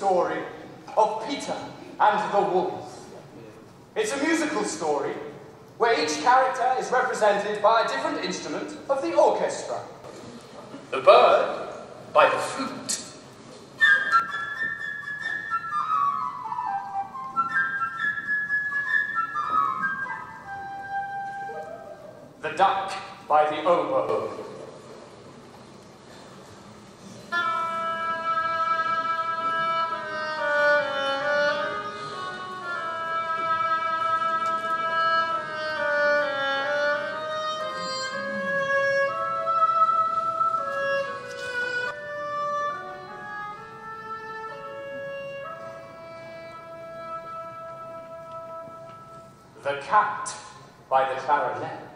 story of Peter and the Wolf. It's a musical story where each character is represented by a different instrument of the orchestra. The bird by the flute. The duck by the oboe. The cat by the clarinet.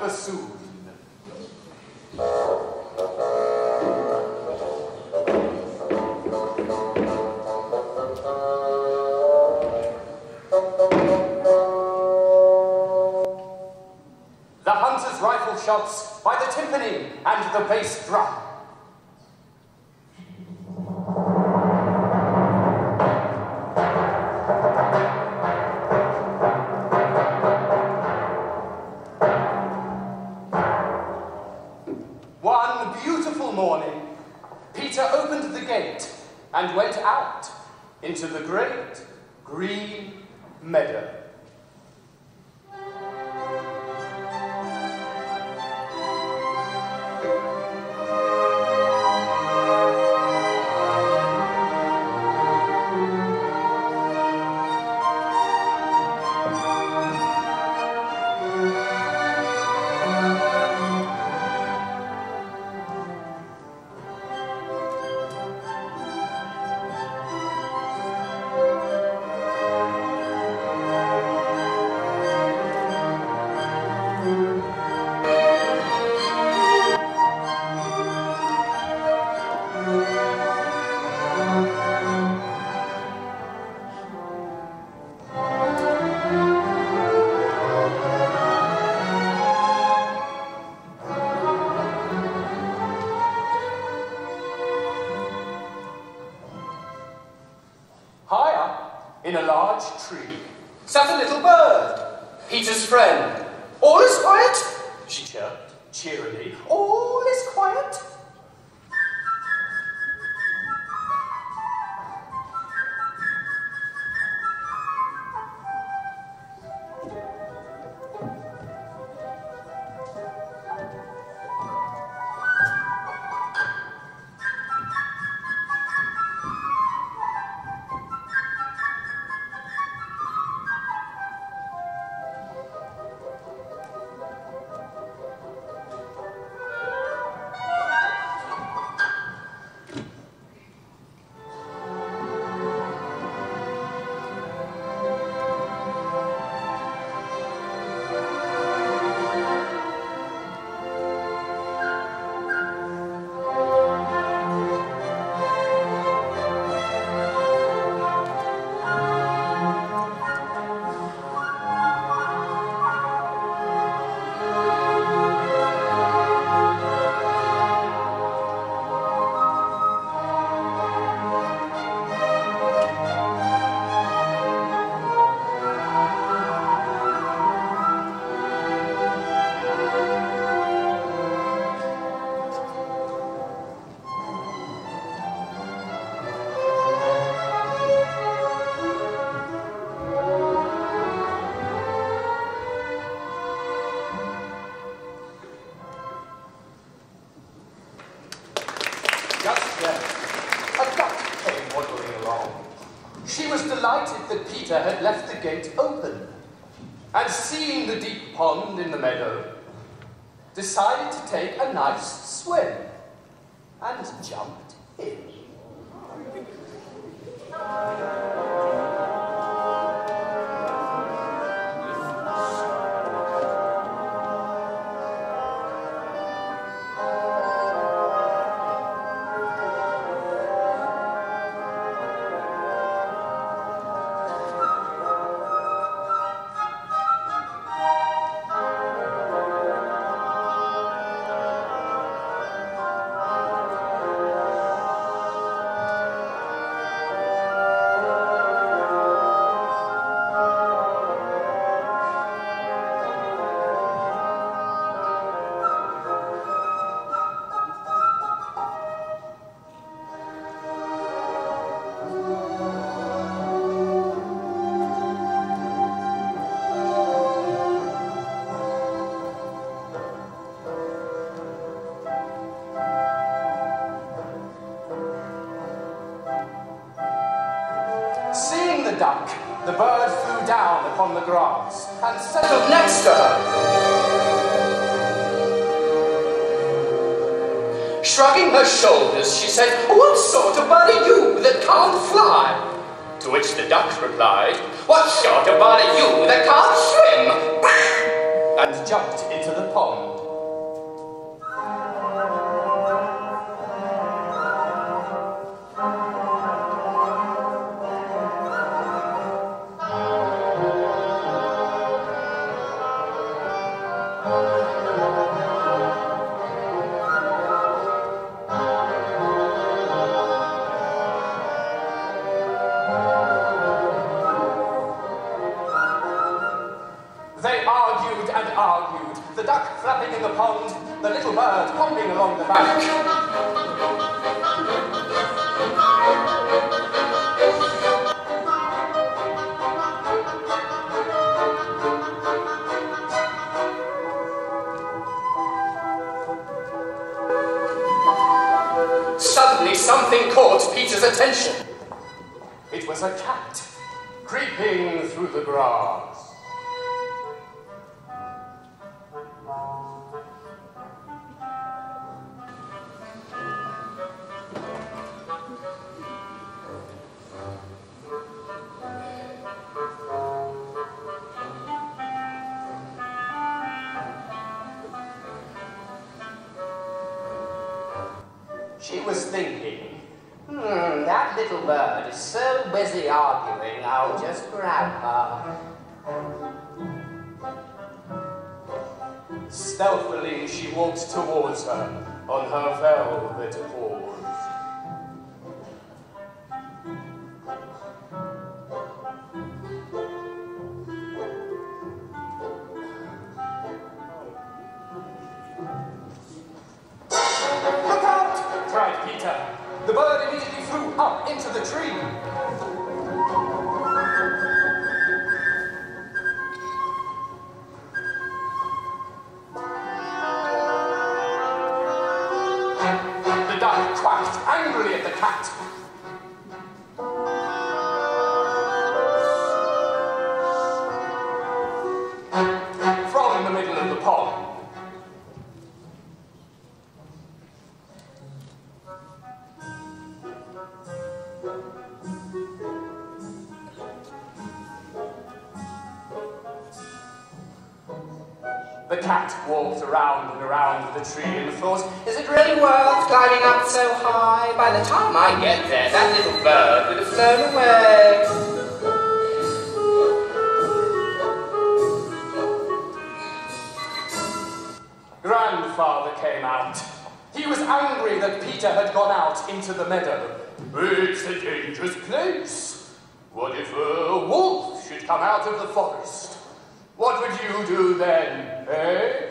By the large tree, sat a little bird, Peter's friend. All is quiet, she chirped cheerily. All is quiet. The duck, the bird flew down upon the grass and settled next to her. Shrugging her shoulders, she said, What sort of bird are you that can't fly? To which the duck replied, What sort of bird are you that can't swim? and jumped into the pond. Along the bank. Suddenly something caught Peter's attention. It was a cat, creeping through the grass. Stealthily, she walked towards her on her velvet paws. The cat walked around and around the tree and thought, Is it really worth climbing up so high? By the time I get there, that little bird would have flown away. Grandfather came out. He was angry that Peter had gone out into the meadow. It's a dangerous place. What if a wolf should come out of the forest? What would you do then, É.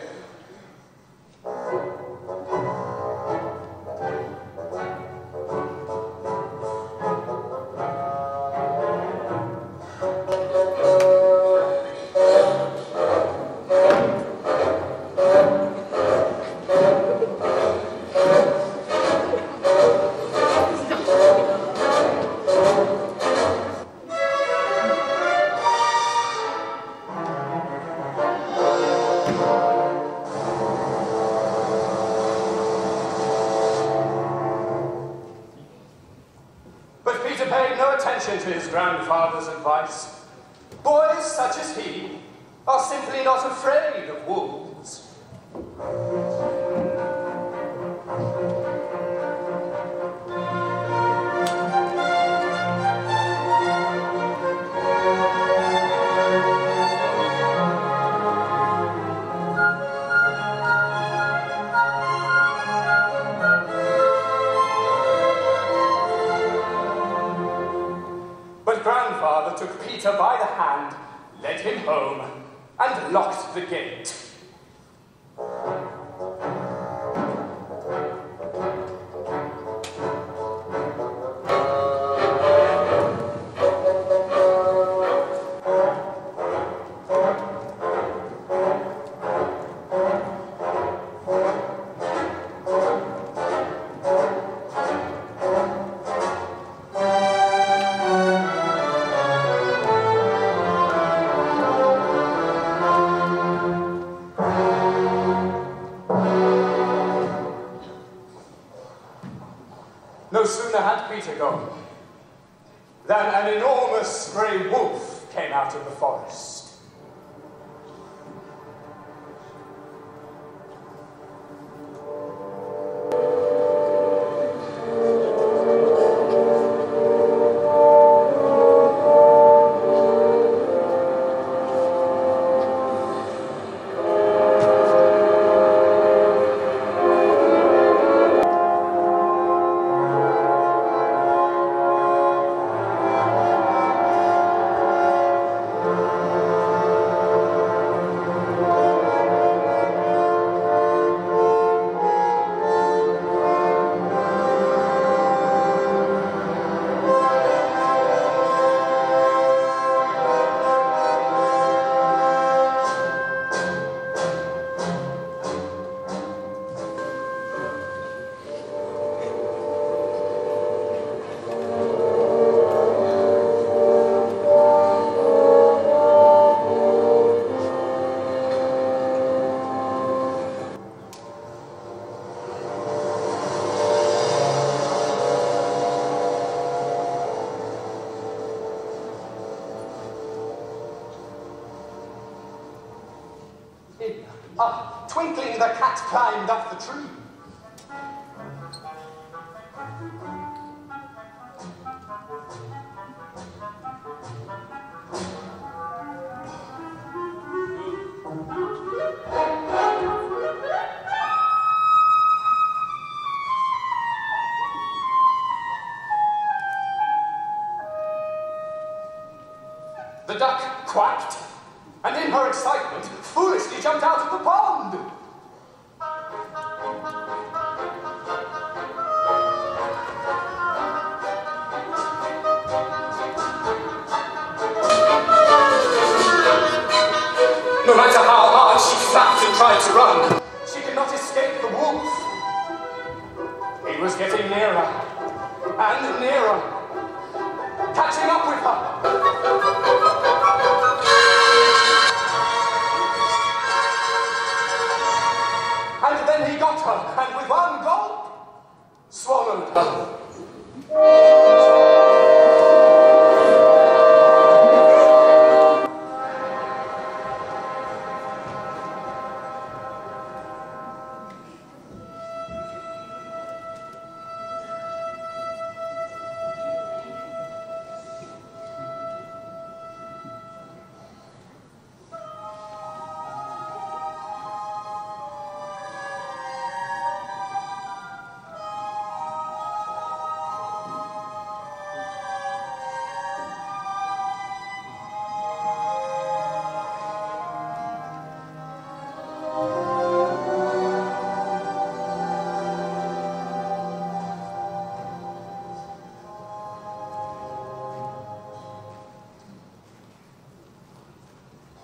Ah, twinkling, the cat climbed up the tree.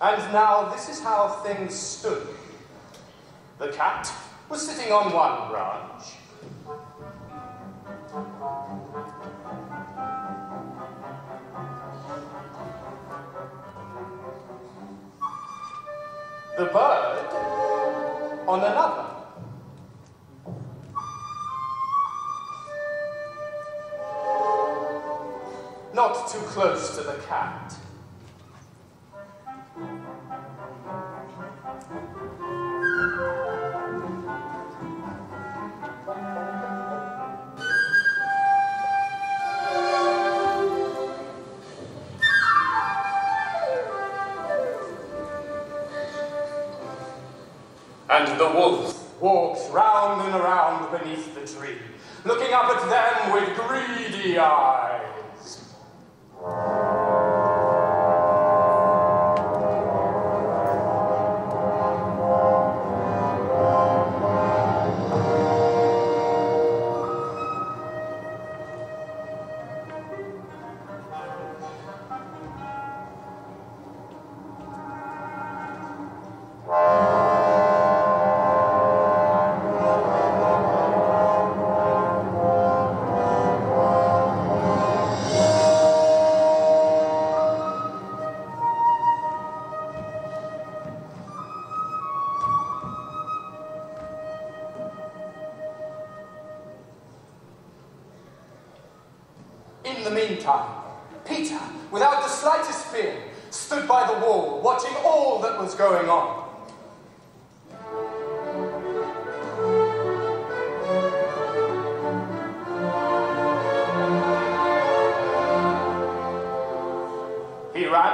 And now this is how things stood. The cat was sitting on one branch. The bird on another. Not too close to the cat. The wolf walks round and around beneath the tree, looking up at them with greedy eyes.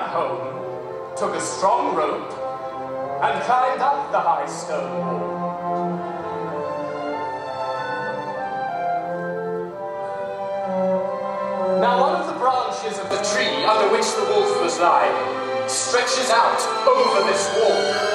Home, took a strong rope, and climbed up the high stone wall. Now one of the branches of the tree under which the wolf was lying stretches out over this wall.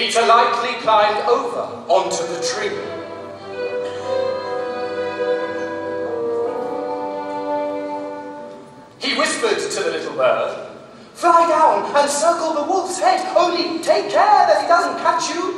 Peter lightly climbed over onto the tree. He whispered to the little bird, Fly down and circle the wolf's head, only take care that he doesn't catch you.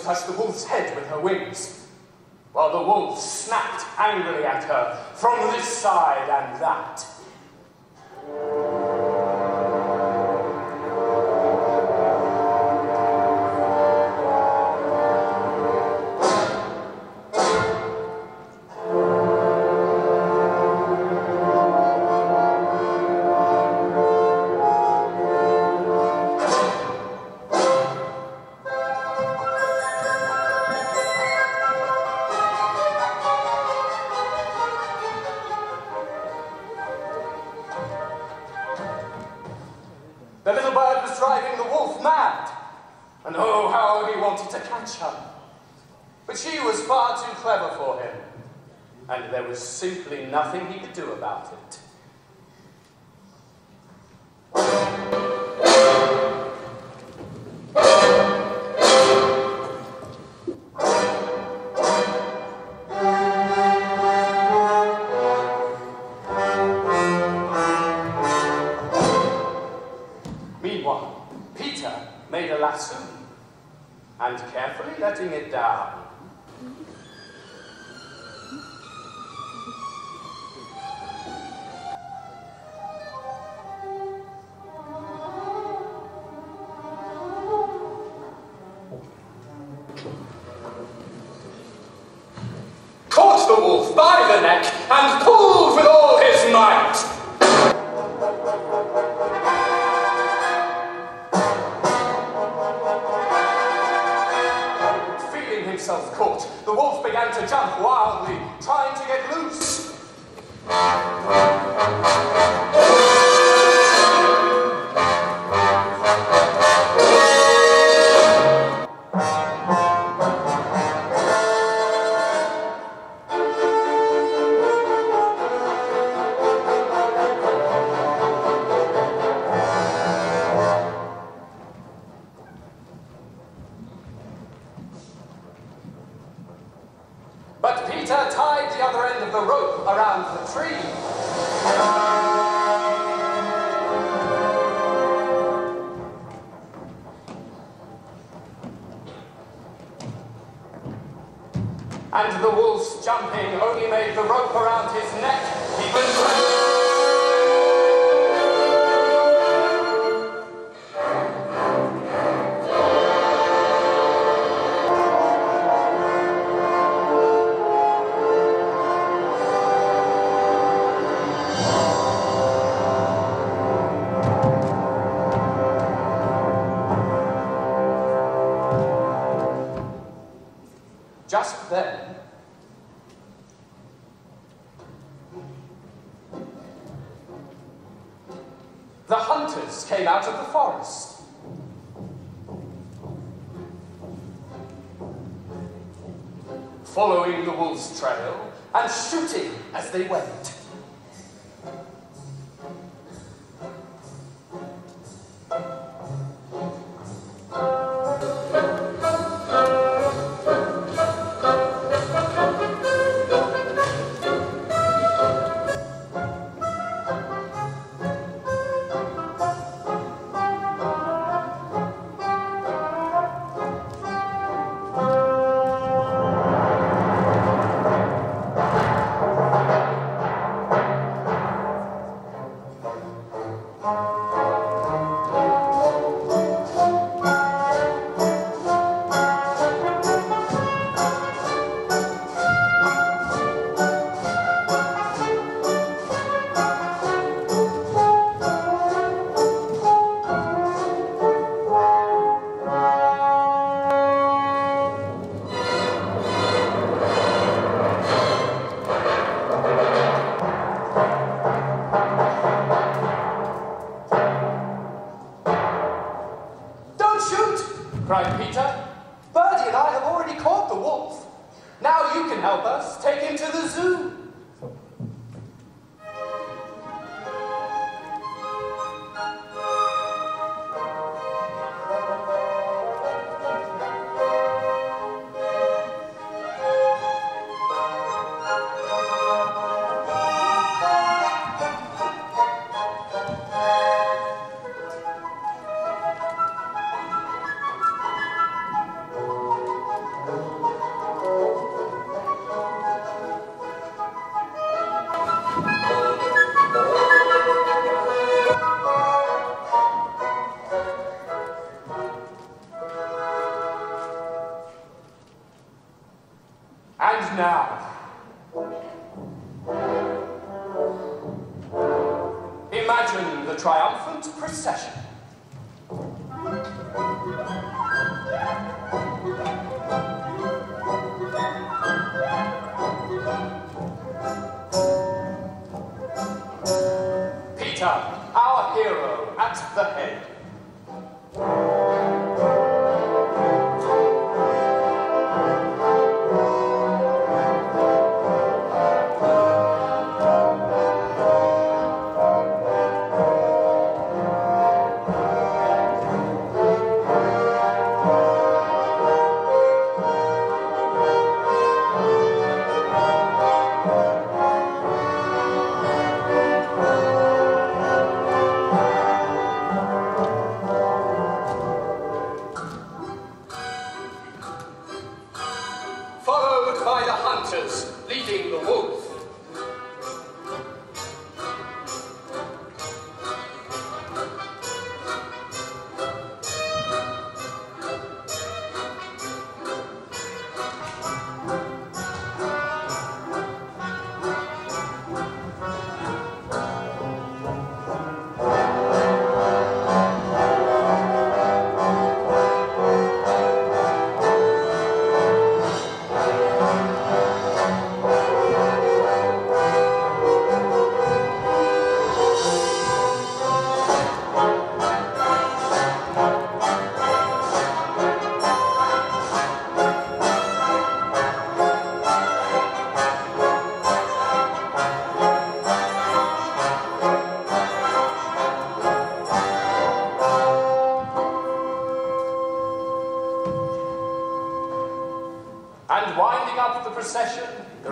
Touched the wolf's head with her wings, while the wolf snapped angrily at her from this side and that. By the neck and pulled with all his might. Feeling himself caught, the wolf began to jump wildly, trying to get loose. the other end of the rope around the tree. following the wolves' trail and shooting as they went.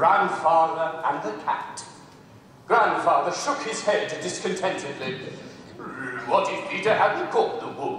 Grandfather and the cat. Grandfather shook his head discontentedly. What if Peter hadn't caught the wolf?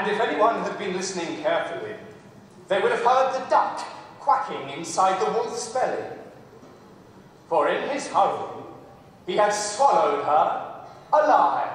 And if anyone had been listening carefully, they would have heard the duck quacking inside the wolf's belly. For in his hurry, he had swallowed her alive.